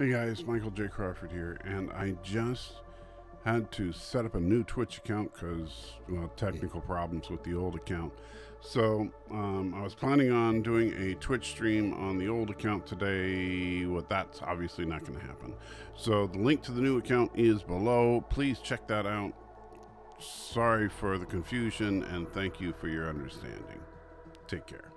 Hey guys, Michael J. Crawford here, and I just had to set up a new Twitch account because well, technical problems with the old account. So um, I was planning on doing a Twitch stream on the old account today. but that's obviously not going to happen. So the link to the new account is below. Please check that out. Sorry for the confusion, and thank you for your understanding. Take care.